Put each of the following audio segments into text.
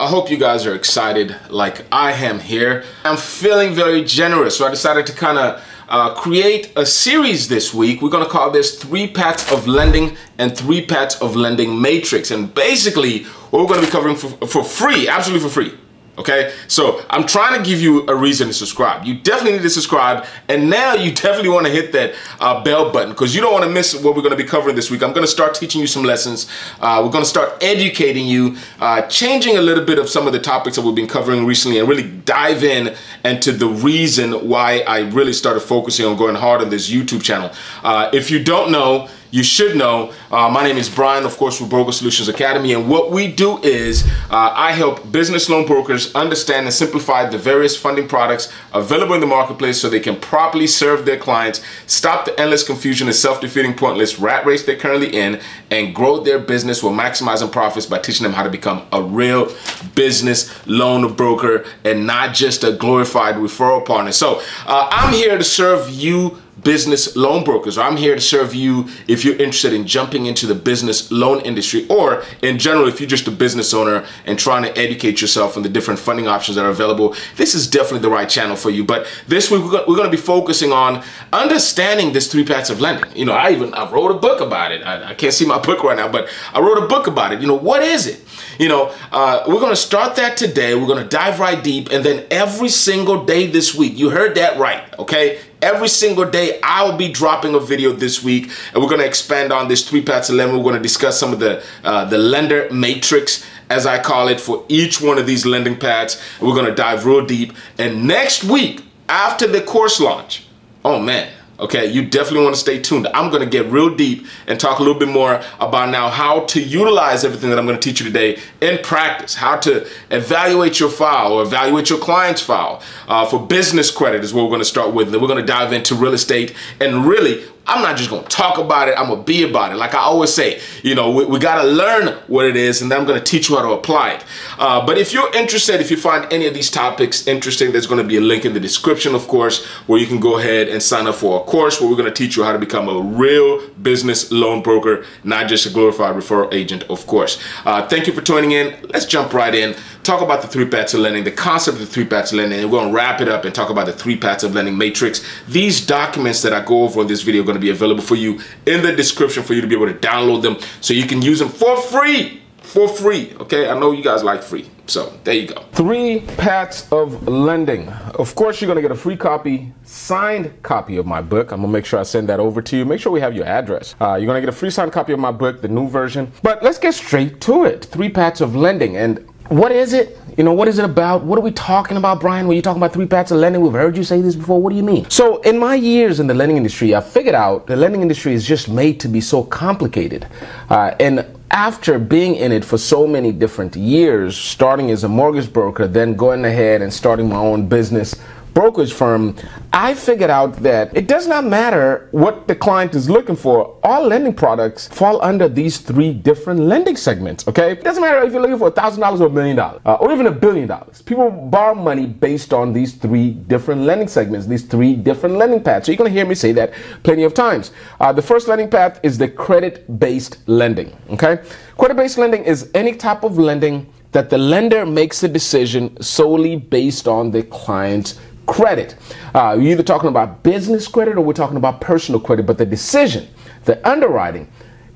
I hope you guys are excited like I am here. I'm feeling very generous, so I decided to kind of uh, create a series this week. We're to call this Three Paths of Lending and Three Paths of Lending Matrix. And basically, what we're to be covering for, for free, absolutely for free, Okay, so I'm trying to give you a reason to subscribe. You definitely need to subscribe, and now you definitely want to hit that uh, bell button because you don't want to miss what we're going to be covering this week. I'm going to start teaching you some lessons. Uh, we're going to start educating you, uh, changing a little bit of some of the topics that we've been covering recently, and really dive in into the reason why I really started focusing on going hard on this YouTube channel. Uh, if you don't know, you should know. Uh, my name is Brian, of course, with Broker Solutions Academy, and what we do is uh, I help business loan brokers understand and simplify the various funding products available in the marketplace so they can properly serve their clients, stop the endless confusion and self-defeating pointless rat race they're currently in, and grow their business while maximizing profits by teaching them how to become a real business loan broker and not just a glorified referral partner. So uh, I'm here to serve you business loan brokers. I'm here to serve you if you're interested in jumping into the business loan industry or in general, if you're just a business owner and trying to educate yourself on the different funding options that are available, this is definitely the right channel for you. But this week, we're going to be focusing on understanding this three paths of lending. You know, I even I wrote a book about it. I, I can't see my book right now, but I wrote a book about it. You know, what is it? You know, uh, we're going to start that today. We're going to dive right deep. And then every single day this week, you heard that right, okay? Every single day, I'll be dropping a video this week, and we're to expand on this three paths of. We're to discuss some of the uh, the lender matrix, as I call it, for each one of these lending paths. We're to dive real deep. And next week, after the course launch, oh man, okay you definitely want to stay tuned. I'm going to get real deep and talk a little bit more about now how to utilize everything that i'm going to teach you today in practice. How to evaluate your file or evaluate your client's file uh, for business credit is what we're going to start with. Then we're going to dive into real estate and really I'm not just gonna talk about it, I'm gonna be about it. Like I always say, you know, we, we gotta learn what it is and then I'm gonna teach you how to apply it. Uh, but if you're interested, if you find any of these topics interesting, there's gonna be a link in the description, of course, where you can go ahead and sign up for a course where we're gonna teach you how to become a real business loan broker, not just a glorified referral agent, of course. Uh, thank you for tuning in. Let's jump right in talk about the three paths of lending, the concept of the three paths of lending, and we're to wrap it up and talk about the three paths of lending matrix. These documents that I go over in this video going to be available for you in the description for you to be able to download them so you can use them for free. For free, okay? I know you guys like free. So there you go. Three paths of lending. Of course, you're gonna get a free copy, signed copy of my book. I'm gonna make sure I send that over to you. Make sure we have your address. Uh, you're gonna get a free signed copy of my book, the new version. But let's get straight to it. Three paths of lending. And what is it? You know, what is it about? What are we talking about, Brian? When you talking about three paths of lending, we've heard you say this before. What do you mean? So, in my years in the lending industry, I figured out the lending industry is just made to be so complicated. Uh, and after being in it for so many different years, starting as a mortgage broker, then going ahead and starting my own business brokerage firm, I figured out that it does not matter what the client is looking for. All lending products fall under these three different lending segments, okay? It doesn't matter if you're looking for $1,000 or a million dollars uh, or even a billion dollars. People borrow money based on these three different lending segments, these three different lending paths. So you're going to hear me say that plenty of times. Uh, the first lending path is the credit-based lending, okay? Credit-based lending is any type of lending that the lender makes a decision solely based on the client's credit. Uh, we're either talking about business credit or we're talking about personal credit, but the decision, the underwriting,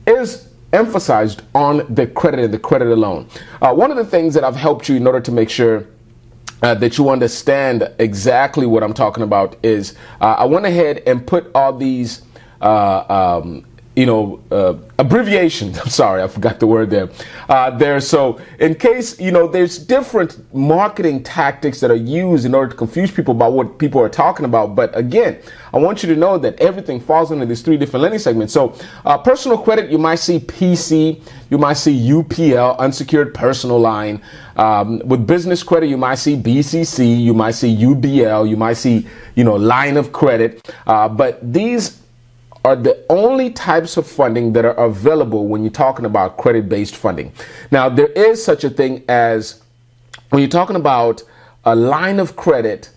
is emphasized on the credit and the credit alone. Uh, one of the things that I've helped you in order to make sure uh, that you understand exactly what I'm talking about is uh, I went ahead and put all these uh, um, you know, uh, abbreviation. I'm sorry, I forgot the word there. Uh, there. So, in case you know, there's different marketing tactics that are used in order to confuse people about what people are talking about. But again, I want you to know that everything falls under these three different lending segments. So, uh, personal credit, you might see PC, you might see UPL, unsecured personal line. Um, with business credit, you might see BCC, you might see UBL, you might see, you know, line of credit. Uh, but these are the only types of funding that are available when you're talking about credit based funding. Now, there is such a thing as when you're talking about a line of credit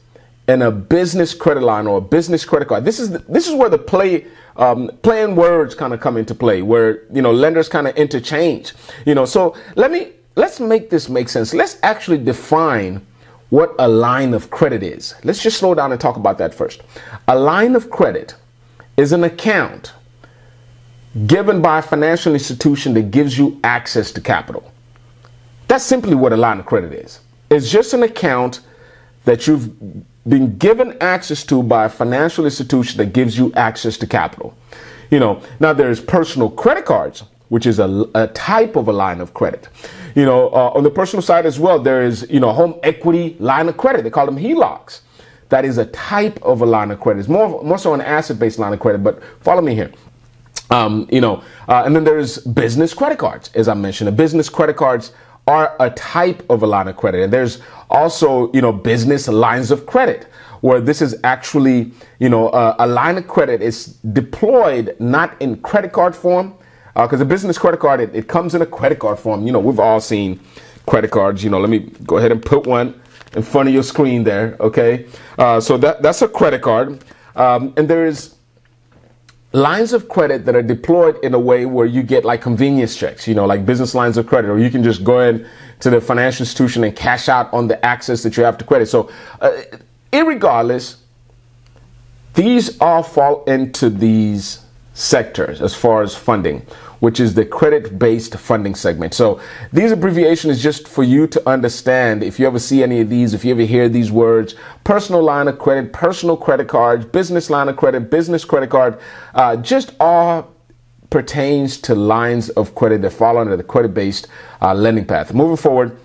and a business credit line or a business credit card. This is the, this is where the play um, playing words kind of come into play, where you know lenders kind of interchange. You know, so let me let's make this make sense. Let's actually define what a line of credit is. Let's just slow down and talk about that first. A line of credit is an account given by a financial institution that gives you access to capital. That's simply what a line of credit is. It's just an account that you've been given access to by a financial institution that gives you access to capital. You know, now there's personal credit cards, which is a, a type of a line of credit. You know, uh, on the personal side as well, there is, you know, home equity line of credit. They call them HELOCs. That is a type of a line of credit. It's more, more so an asset-based line of credit, but follow me here. Um, you know, uh, and then there's business credit cards, as I mentioned. The business credit cards are a type of a line of credit. And there's also, you know, business lines of credit where this is actually, you know, uh, a line of credit is deployed not in credit card form, because uh, a business credit card, it, it comes in a credit card form. You know, we've all seen credit cards. You know, let me go ahead and put one in front of your screen there. Okay. Uh, so that, that's a credit card. Um, and there is lines of credit that are deployed in a way where you get like convenience checks, you know, like business lines of credit, or you can just go in to the financial institution and cash out on the access that you have to credit. So, uh, irregardless, these all fall into these sectors as far as funding which is the credit based funding segment. So these abbreviations is just for you to understand if you ever see any of these, if you ever hear these words personal line of credit, personal credit cards, business line of credit, business credit card, uh, just all pertains to lines of credit that fall under the credit based uh, lending path. Moving forward,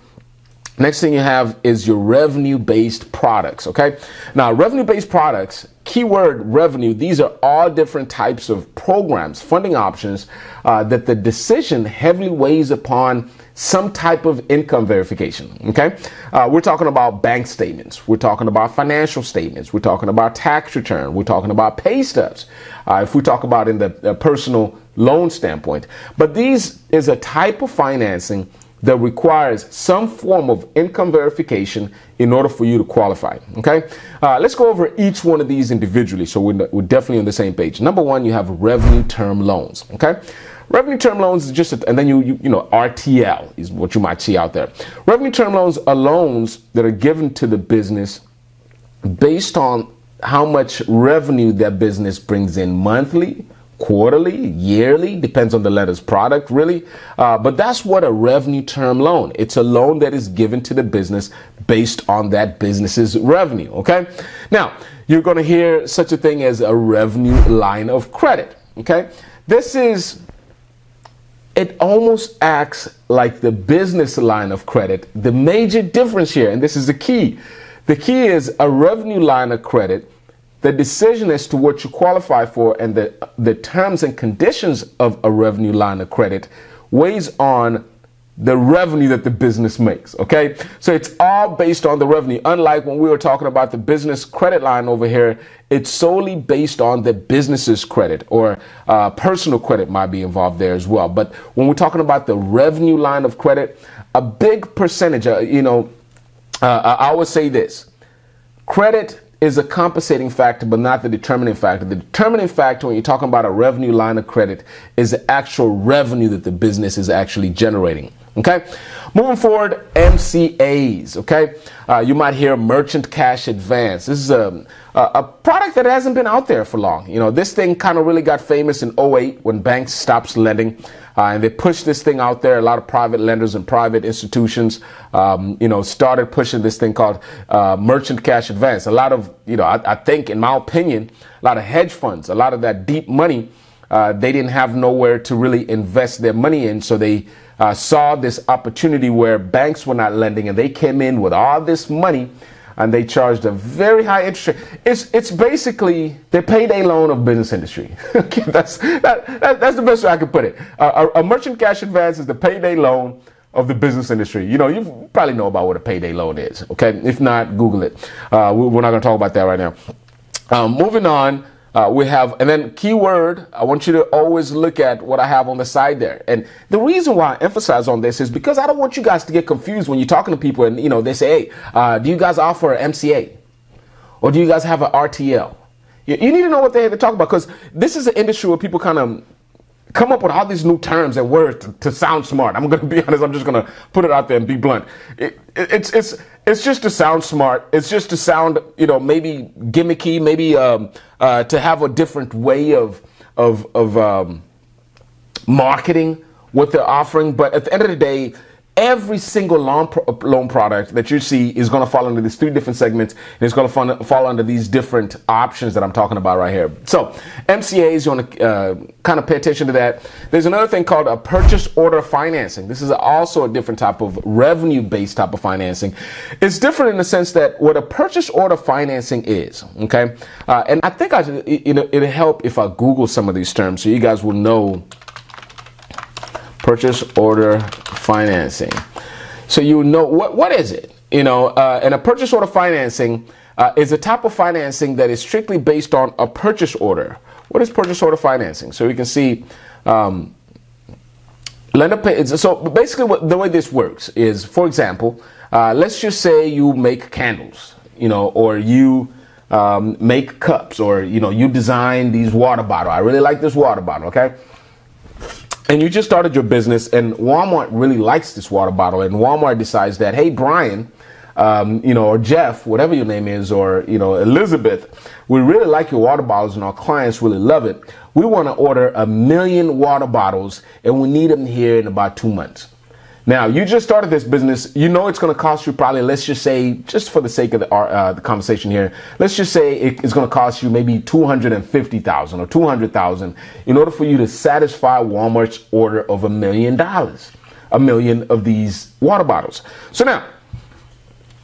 Next thing you have is your revenue based products. Okay. Now, revenue based products, keyword revenue, these are all different types of programs, funding options uh, that the decision heavily weighs upon some type of income verification. Okay. Uh, we're talking about bank statements. We're talking about financial statements. We're talking about tax return. We're talking about pay stubs. Uh, if we talk about in the, the personal loan standpoint, but these is a type of financing that requires some form of income verification in order for you to qualify. Okay, uh, let's go over each one of these individually so we're, we're definitely on the same page. Number one, you have revenue term loans. Okay. Revenue term loans is just, a, and then you, you, you know, RTL is what you might see out there. Revenue term loans are loans that are given to the business based on how much revenue that business brings in monthly quarterly, yearly, depends on the lender's product, really. Uh, but that's what a revenue term loan. It's a loan that is given to the business based on that business's revenue. Okay. Now you're going to hear such a thing as a revenue line of credit. Okay. This is it almost acts like the business line of credit. The major difference here, and this is the key, the key is a revenue line of credit the decision as to what you qualify for and the, the terms and conditions of a revenue line of credit weighs on the revenue that the business makes. Okay. So it's all based on the revenue. Unlike when we were talking about the business credit line over here, it's solely based on the business's credit or uh, personal credit might be involved there as well. But when we're talking about the revenue line of credit, a big percentage, uh, you know, uh, I would say this credit is a compensating factor, but not the determining factor. The determining factor when you're talking about a revenue line of credit is the actual revenue that the business is actually generating. Okay, moving forward, MCAs. Okay, uh, you might hear merchant cash advance. This is a, a product that hasn't been out there for long. You know, this thing kind of really got famous in 08 when banks stopped lending. Uh, and they pushed this thing out there. A lot of private lenders and private institutions, um, you know, started pushing this thing called uh, merchant cash advance. A lot of, you know, I, I, think, in my opinion, a lot of hedge funds, a lot of that deep money, uh, they didn't have nowhere to really invest their money in, so they uh, saw this opportunity where banks were not lending and they came in with all this money and they charged a very high interest rate. It's, it's basically the payday loan of business industry. okay, that's, that, that, that's the best way I can put it. Uh, a, a merchant cash advance is the payday loan of the business industry. You know, you probably know about what a payday loan is. Okay, if not, Google it. Uh, we're not going to talk about that right now. Um, moving on, uh, we have, and then keyword, I want you to always look at what I have on the side there. And the reason why I emphasize on this is because I don't want you guys to get confused when you're talking to people and, you know, they say, hey, uh, do you guys offer an MCA? Or do you guys have an RTL? You, you need to know what they have to talk about because this is an industry where people kind of come up with all these new terms and words to, to sound smart. I'm going to be honest. I'm just going to put it out there and be blunt. It, it, it's it's it's just to sound smart. It's just to sound you know maybe gimmicky, maybe um, uh, to have a different way of of of um, marketing what they're offering. But at the end of the day every single loan, pro- loan product that you see is going to fall under these three different segments and it's going to fall, fall under these different options that I'm talking about right here. So MCAs, you want to uh, kind of pay attention to that. There's another thing called a purchase order financing. This is also a different type of revenue based type of financing. It's different in the sense that what a purchase order financing is, okay? Uh, and I think I, you know, it'll help if I Google some of these terms so you guys will know purchase order financing. So you know what what is it? You know, uh, and a purchase order financing uh, is a type of financing that is strictly based on a purchase order. What is purchase order financing? So we can see. Um, lender pay, so basically what, the way this works is for example uh, let's just say you make candles you know or you um, make cups or you know you design these water bottle i really like this water bottle okay and you just started your business and Walmart really likes this water bottle and Walmart decides that, hey, Brian, um, you know, or Jeff, whatever your name is, or, you know, Elizabeth, we really like your water bottles and our clients really love it. We want to order a million water bottles and we need them here in about two months. Now, you just started this business. You know it's going to cost you probably, let's just say, just for the sake of the, uh, the conversation here, let's just say it's going to cost you maybe 250000 or 200000 in order for you to satisfy Walmart's order of a million dollars, a million of these water bottles. So now,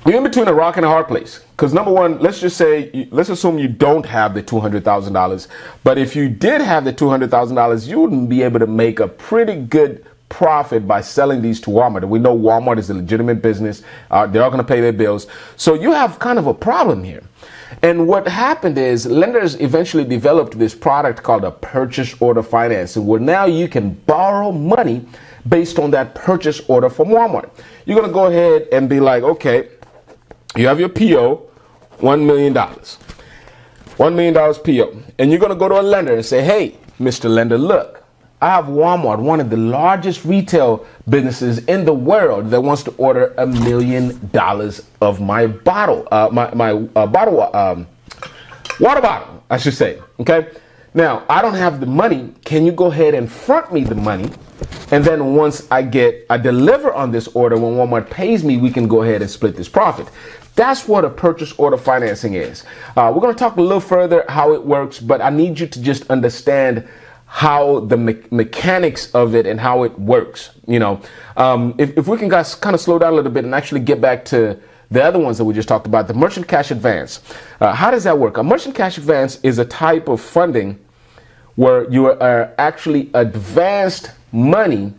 you're in between a rock and a hard place. Because number one, let's just say, let's assume you don't have the $200,000. But if you did have the $200,000, you wouldn't be able to make a pretty good profit by selling these to Walmart. And we know Walmart is a legitimate business. Uh, they're all going to pay their bills. So you have kind of a problem here. And what happened is lenders eventually developed this product called a purchase order financing, where now you can borrow money based on that purchase order from Walmart. You're going to go ahead and be like, okay, you have your PO, $1 million. $1 million PO. And you're going to go to a lender and say, hey, Mr. Lender, look, I have Walmart, one of the largest retail businesses in the world, that wants to order a million dollars of my bottle, uh, my my uh, bottle, um, water bottle, I should say. Okay. Now I don't have the money. Can you go ahead and front me the money, and then once I get I deliver on this order, when Walmart pays me, we can go ahead and split this profit. That's what a purchase order financing is. Uh, we're going to talk a little further how it works, but I need you to just understand how the me- mechanics of it and how it works. You know, um, if, if we can guys kind of slow down a little bit and actually get back to the other ones that we just talked about, the merchant cash advance. Uh, how does that work? A merchant cash advance is a type of funding where you are actually advanced money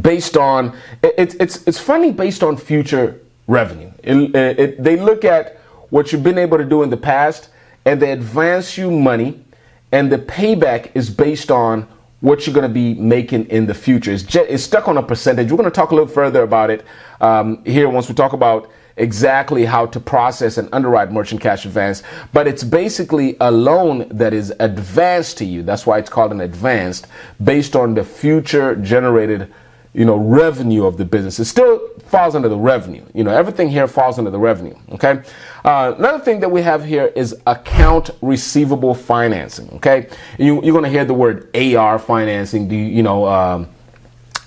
based on it, it's it's funding based on future revenue. It, it, they look at what you've been able to do in the past and they advance you money and the payback is based on what you're going to be making in the future. It's, just, it's stuck on a percentage. We're going to talk a little further about it um, here once we talk about exactly how to process and underwrite merchant cash advance. But it's basically a loan that is advanced to you. That's why it's called an advanced based on the future generated you know, revenue of the business. It still falls under the revenue. You know, everything here falls under the revenue. Okay. Uh, another thing that we have here is account receivable financing. Okay. You, are going to hear the word AR financing. Do you, you know, um,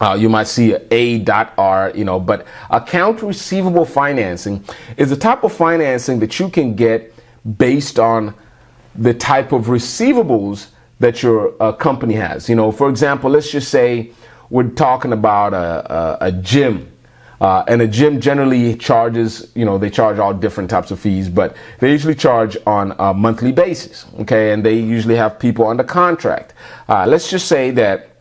uh, you might see a dot A.R, you know, but account receivable financing is the type of financing that you can get based on the type of receivables that your uh, company has. You know, for example, let's just say we're talking about a, a, a gym. Uh, and a gym generally charges, you know, they charge all different types of fees, but they usually charge on a monthly basis, okay? And they usually have people under contract. Uh, let's just say that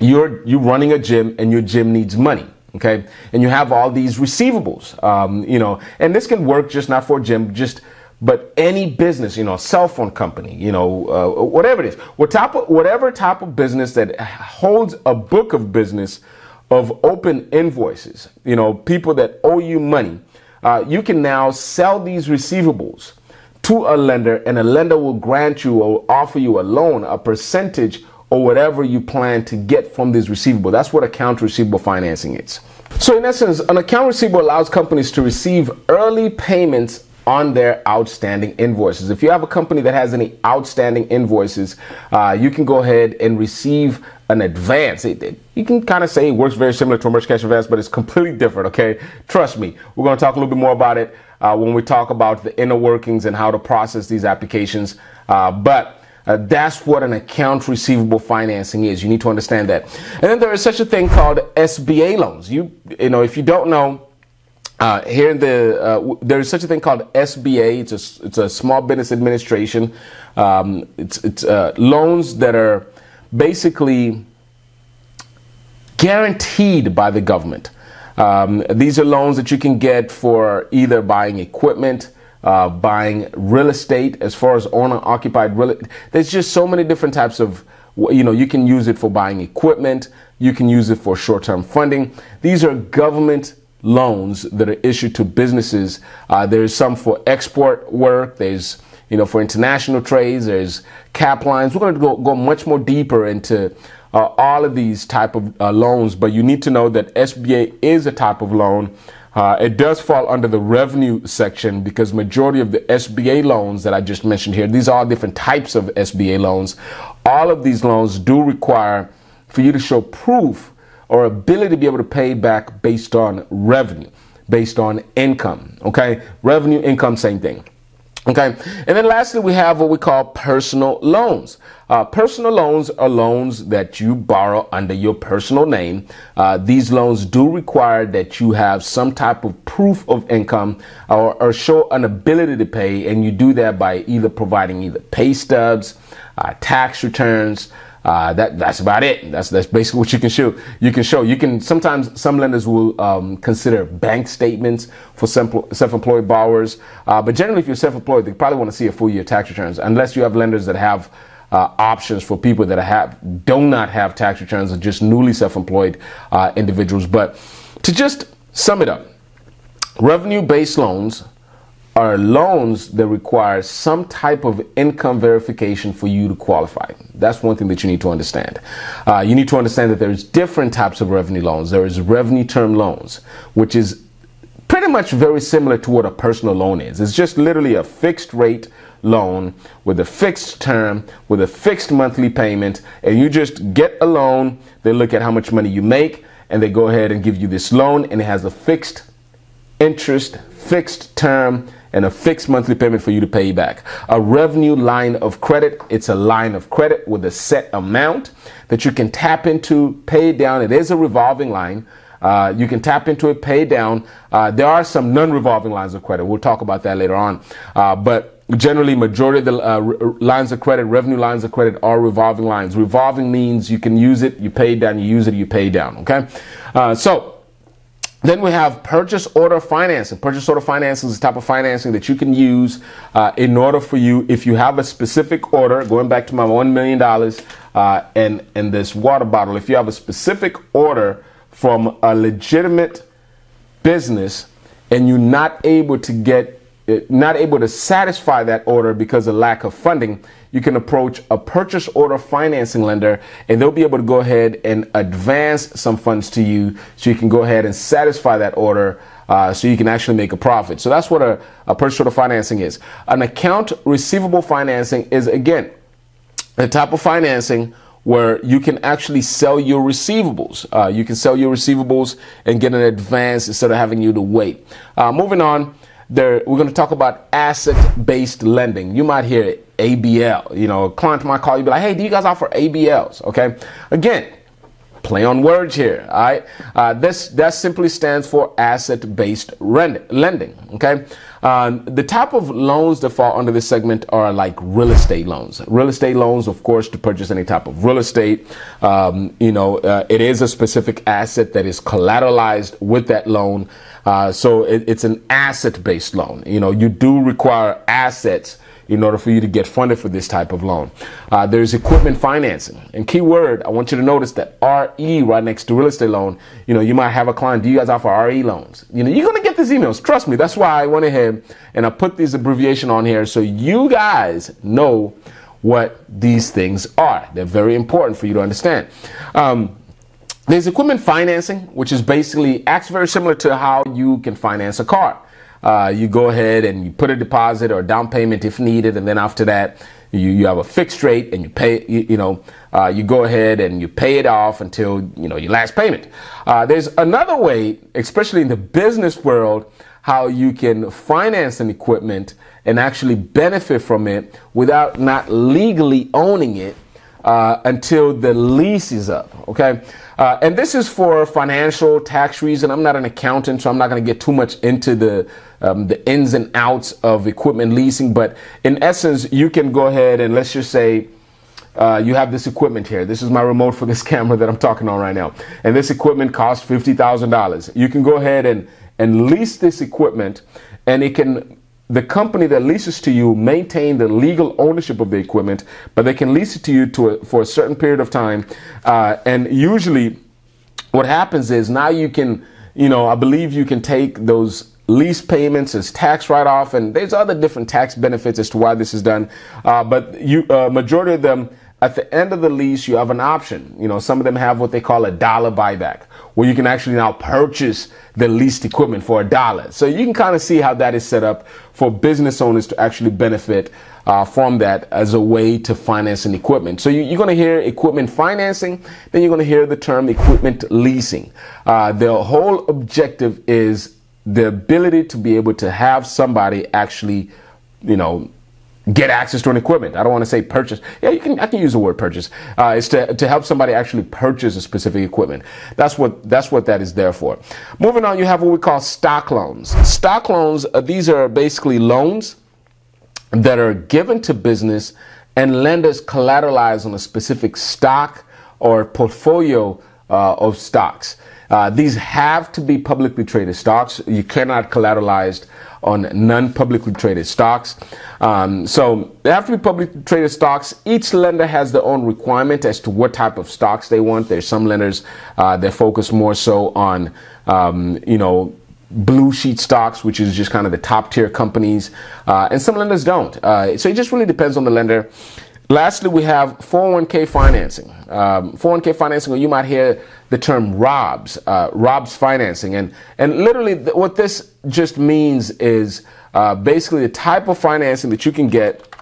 you're you're running a gym and your gym needs money, okay? And you have all these receivables, um, you know, and this can work just not for a gym, just but any business, you know, a cell phone company, you know, uh, whatever it is, what type of, whatever type of business that holds a book of business of open invoices, you know, people that owe you money, uh, you can now sell these receivables to a lender and a lender will grant you or offer you a loan, a percentage or whatever you plan to get from this receivable. That's what account receivable financing is. So, in essence, an account receivable allows companies to receive early payments on their outstanding invoices. If you have a company that has any outstanding invoices, uh, you can go ahead and receive an advance. It, it, you can kind of say it works very similar to a merchant cash advance, but it's completely different. Okay, trust me. We're going to talk a little bit more about it uh, when we talk about the inner workings and how to process these applications. Uh, but uh, that's what an account receivable financing is. You need to understand that. And then there is such a thing called SBA loans. You, you know, if you don't know, uh, here in the uh, there is such a thing called SBA. It's a it's a Small Business Administration. Um, it's it's uh, loans that are basically guaranteed by the government. Um, these are loans that you can get for either buying equipment, uh, buying real estate, as far as owner occupied real. There's just so many different types of. You know, you can use it for buying equipment. You can use it for short-term funding. These are government loans that are issued to businesses. Uh, there's some for export work. There's you know for international trades. There's cap lines. We're going to go, go much more deeper into uh, all of these type of uh, loans, but you need to know that SBA is a type of loan. Uh, it does fall under the revenue section because majority of the SBA loans that I just mentioned here, these are different types of SBA loans. All of these loans do require for you to show proof or ability to be able to pay back based on revenue, based on income. Okay, revenue, income, same thing. Okay, and then lastly, we have what we call personal loans. Uh, personal loans are loans that you borrow under your personal name. Uh, these loans do require that you have some type of proof of income or, or, show an ability to pay, and you do that by either providing either pay stubs, uh, tax returns, uh, that that's about it. That's that's basically what you can show. You can show. You can sometimes some lenders will um, consider bank statements for self-employed borrowers, uh, but generally, if you're self-employed, they probably want to see a full year tax returns. Unless you have lenders that have uh, options for people that have do not have tax returns or just newly self-employed uh, individuals. But to just sum it up, revenue-based loans are loans that require some type of income verification for you to qualify. That's one thing that you need to understand. Uh, you need to understand that there's different types of revenue loans. There is revenue term loans, which is pretty much very similar to what a personal loan is. It's just literally a fixed rate loan with a fixed term, with a fixed monthly payment, and you just get a loan. They look at how much money you make, and they go ahead and give you this loan, and it has a fixed interest, fixed term, and a fixed monthly payment for you to pay back. A revenue line of credit, it's a line of credit with a set amount that you can tap into, pay down. It is a revolving line. Uh, you can tap into it, pay down. Uh, there are some non-revolving lines of credit. We'll talk about that later on. Uh, but generally, majority of the uh, lines of credit, revenue lines of credit, are revolving lines. Revolving means you can use it, you pay down, you use it, you pay down. Okay, uh, so then we have purchase order financing. Purchase order financing is a type of financing that you can use uh, in order for you, if you have a specific order, going back to my $1 million uh, and, and this water bottle, if you have a specific order from a legitimate business and you're not able to get not able to satisfy that order because of lack of funding, you can approach a purchase order financing lender and they'll be able to go ahead and advance some funds to you so you can go ahead and satisfy that order uh, so you can actually make a profit. So that's what a, a purchase order financing is. An account receivable financing is, again, a type of financing where you can actually sell your receivables. Uh, you can sell your receivables and get an advance instead of having you to wait. Uh, moving on there, we're going to talk about asset-based lending. You might hear ABL. You know, a client might call you, be like, "Hey, do you guys offer ABLs?" Okay. Again, play on words here. All right. Uh, this that simply stands for asset-based lending. Okay. Um, the type of loans that fall under this segment are like real estate loans. Real estate loans, of course, to purchase any type of real estate. Um, you know, uh, it is a specific asset that is collateralized with that loan. Uh, so it, it's an asset-based loan. You know, you do require assets in order for you to get funded for this type of loan. Uh, there's equipment financing. And key word, I want you to notice that RE right next to real estate loan. You know, you might have a client, do you guys offer RE loans? You know, you're going to get these emails. Trust me. That's why I went ahead and I put this abbreviation on here so you guys know what these things are. They're very important for you to understand. Um, there's equipment financing, which is basically acts very similar to how you can finance a car. Uh, you go ahead and you put a deposit or down payment if needed, and then after that, you, you have a fixed rate and you pay, you, you know, uh, you go ahead and you pay it off until, you know, your last payment. Uh, there's another way, especially in the business world, how you can finance an equipment and actually benefit from it without not legally owning it uh, until the lease is up. Okay. Uh, and this is for financial tax reason. I'm not an accountant, so I'm not going to get too much into the um, the ins and outs of equipment leasing. But in essence, you can go ahead and let's just say uh, you have this equipment here. This is my remote for this camera that I'm talking on right now, and this equipment costs fifty thousand dollars. You can go ahead and and lease this equipment, and it can the company that leases to you maintain the legal ownership of the equipment, but they can lease it to you to a, for a certain period of time. Uh, and usually, what happens is now you can, you know, I believe you can take those lease payments as tax write-off, and there's other different tax benefits as to why this is done. Uh, but you, uh, majority of them at the end of the lease, you have an option. You know, some of them have what they call a dollar buyback, where you can actually now purchase the leased equipment for a dollar. So you can kind of see how that is set up for business owners to actually benefit uh, from that as a way to finance an equipment. So you, are going to hear equipment financing, then you're going to hear the term equipment leasing. Uh, the whole objective is the ability to be able to have somebody actually, you know, get access to an equipment. I don't want to say purchase. Yeah, you can. I can use the word purchase. Uh, it's to to help somebody actually purchase a specific equipment. That's what that's what that is there for. Moving on, you have what we call stock loans. Stock loans. Uh, these are basically loans that are given to business and lenders collateralize on a specific stock or portfolio uh, of stocks. Uh, these have to be publicly traded stocks. You cannot collateralize on non-publicly traded stocks. Um, so be publicly traded stocks. Each lender has their own requirement as to what type of stocks they want. There's some lenders uh, that focus more so on, um, you know, blue chip stocks, which is just kind of the top tier companies, uh, and some lenders don't. Uh, so it just really depends on the lender. Lastly, we have 401k financing. Um, 401k financing, or you might hear the term ROBS, uh, ROBS financing. And, and literally, th- what this just means is uh, basically the type of financing that you can get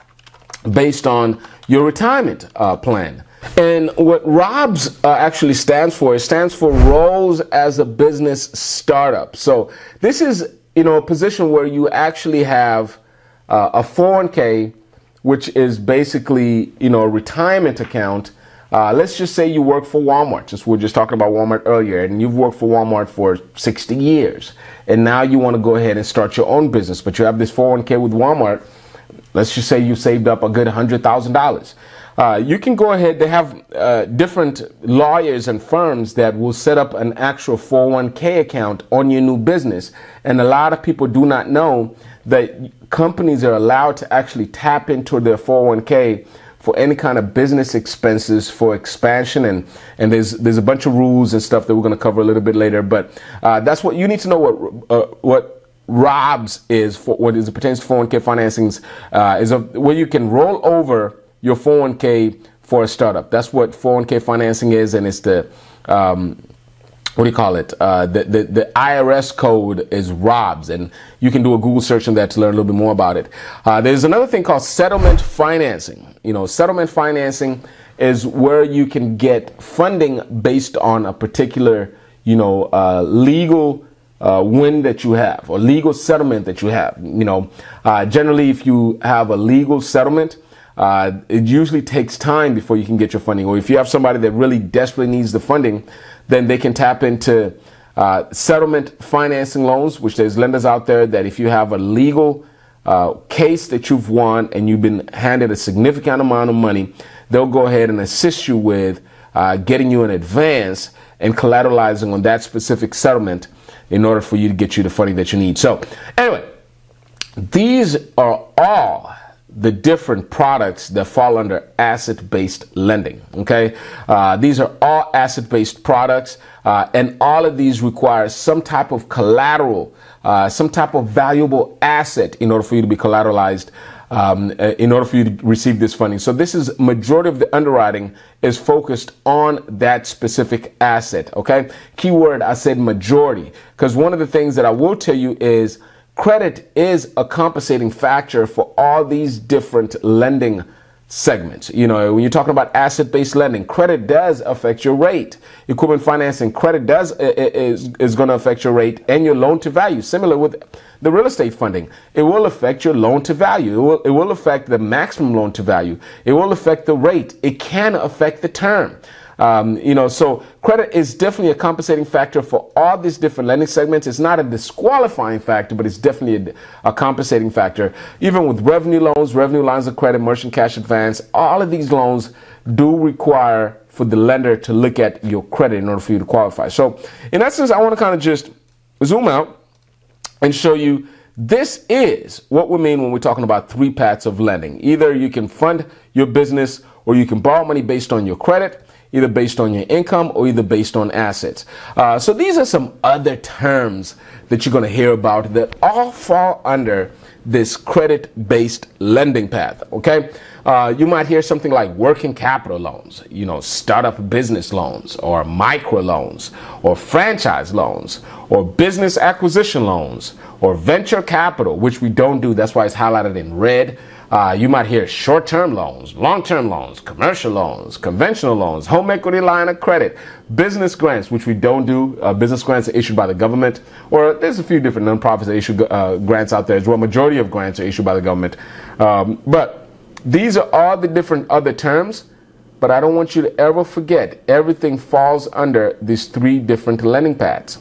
based on your retirement uh, plan. And what ROBS uh, actually stands for, it stands for Roles as a Business Startup. So this is, you know, a position where you actually have uh, a 401k which is basically, you know, a retirement account. Uh, let's just say you work for Walmart. Just we are just talking about Walmart earlier, and you've worked for Walmart for 60 years, and now you want to go ahead and start your own business, but you have this 401k with Walmart. Let's just say you saved up a good hundred thousand uh. You can go ahead. They have uh, different lawyers and firms that will set up an actual 401k account on your new business, and a lot of people do not know that companies are allowed to actually tap into their 401k for any kind of business expenses for expansion and and there's there's a bunch of rules and stuff that we're going to cover a little bit later but uh, that's what you need to know what uh, what ROBS is for what is pertains to 401k financings uh, is a, where you can roll over your 401k for a startup that's what 401k financing is and it's the um, what do you call it? Uh, the, the, the IRS code is ROBS, and you can do a Google search on that to learn a little bit more about it. Uh, there's another thing called settlement financing. You know, settlement financing is where you can get funding based on a particular, you know, uh, legal uh, win that you have or legal settlement that you have. You know, uh, generally, if you have a legal settlement, uh, it usually takes time before you can get your funding. Or if you have somebody that really desperately needs the funding, then they can tap into uh, settlement financing loans, which there's lenders out there that if you have a legal uh, case that you've won and you've been handed a significant amount of money, they'll go ahead and assist you with uh, getting you an advance and collateralizing on that specific settlement in order for you to get you the funding that you need. So, anyway, these are all the different products that fall under asset-based lending. Okay, uh, these are all asset-based products, uh, and all of these require some type of collateral, uh, some type of valuable asset in order for you to be collateralized. um, uh, in order for you to receive this funding. So this is majority of the underwriting is focused on that specific asset. Okay. Keyword, I said majority because one of the things that I will tell you is credit is a compensating factor for all these different lending segments. You know, when you're talking about asset-based lending, credit does affect your rate. Equipment financing, credit does is is going to affect your rate and your loan to value. Similar with the real estate funding, it will affect your loan to value. It will, it will affect the maximum loan to value. It will affect the rate. It can affect the term. Um, you know, so credit is definitely a compensating factor for all these different lending segments. It's not a disqualifying factor, but it's definitely a, a compensating factor. Even with revenue loans, revenue lines of credit, merchant cash advance, all of these loans do require for the lender to look at your credit in order for you to qualify. So, in essence, I want to kind of just zoom out and show you this is what we mean when we're talking about three paths of lending. Either you can fund your business or you can borrow money based on your credit either based on your income or either based on assets. Uh, so these are some other terms that you're going to hear about that all fall under this credit based lending path. Okay. Uh, you might hear something like working capital loans, you know, startup business loans, or micro loans, or franchise loans, or business acquisition loans, or venture capital, which we don't do. That's why it's highlighted in red. Uh, you might hear short term loans, long term loans, commercial loans, conventional loans, home equity line of credit, business grants, which we don't do. Uh, business grants are issued by the government, or there's a few different nonprofits that issue uh, grants out there as well. Majority of grants are issued by the government. Um, but these are all the different other terms. But I don't want you to ever forget everything falls under these three different lending paths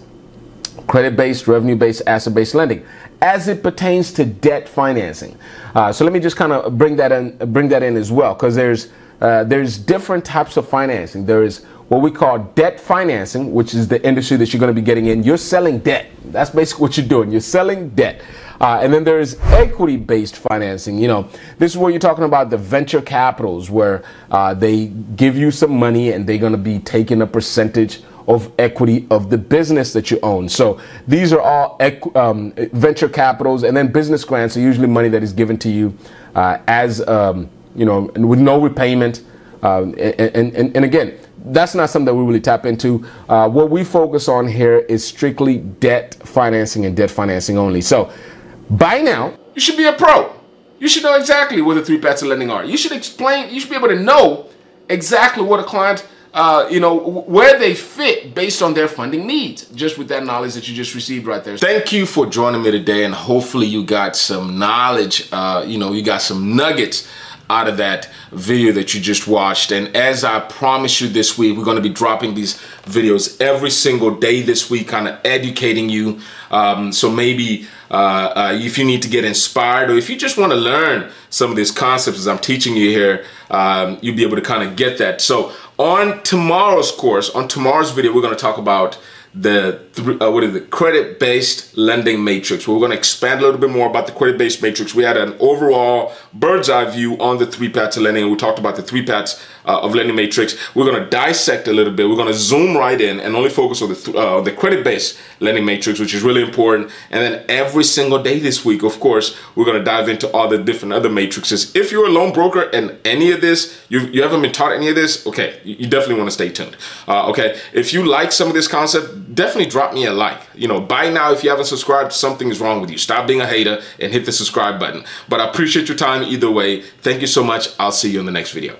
credit based, revenue based, asset based lending as it pertains to debt financing. Uh, so let me just kind of bring that in, bring that in as well, because there's uh, there's different types of financing. There is what we call debt financing, which is the industry that you're going to be getting in. You're selling debt. That's basically what you're doing. You're selling debt. Uh, and then there's equity based financing. You know, this is where you're talking about the venture capitals where uh, they give you some money and they're going to be taking a percentage of equity of the business that you own. So these are all um, venture capitals, and then business grants are usually money that is given to you uh, as um, you know with no repayment. Um, and, and, and again, that's not something that we really tap into. Uh, what we focus on here is strictly debt financing and debt financing only. So by now, you should be a pro. You should know exactly what the three paths of lending are. You should explain, you should be able to know exactly what a client uh, you know, where they fit based on their funding needs, just with that knowledge that you just received right there. Thank you for joining me today, and hopefully you got some knowledge, uh, you know, you got some nuggets out of that video that you just watched. And as I promised you this week, we're going to be dropping these videos every single day this week, kind of educating you. Um, so maybe uh, uh, if you need to get inspired or if you just want to learn some of these concepts as I'm teaching you here, um, you'll be able to kind of get that. So on tomorrow's course, on tomorrow's video, we're going to talk about the uh, what is the credit based lending matrix. We're going to expand a little bit more about the credit based matrix. We had an overall bird's eye view on the three paths of lending, and we talked about the three paths uh, of lending matrix. We're going to dissect a little bit. We're going to zoom right in and only focus on the th uh, the credit based lending matrix, which is really important. And then every single day this week, of course, we're going to dive into all the different other matrices. If you're a loan broker and any of this, you you haven't been taught any of this, okay, you, you definitely want to stay tuned. Uh, okay, if you like some of this concept, definitely drop me a like. You know, by now, if you haven't subscribed, something is wrong with you. Stop being a hater and hit the subscribe button. But I appreciate your time either way. Thank you so much. I'll see you in the next video.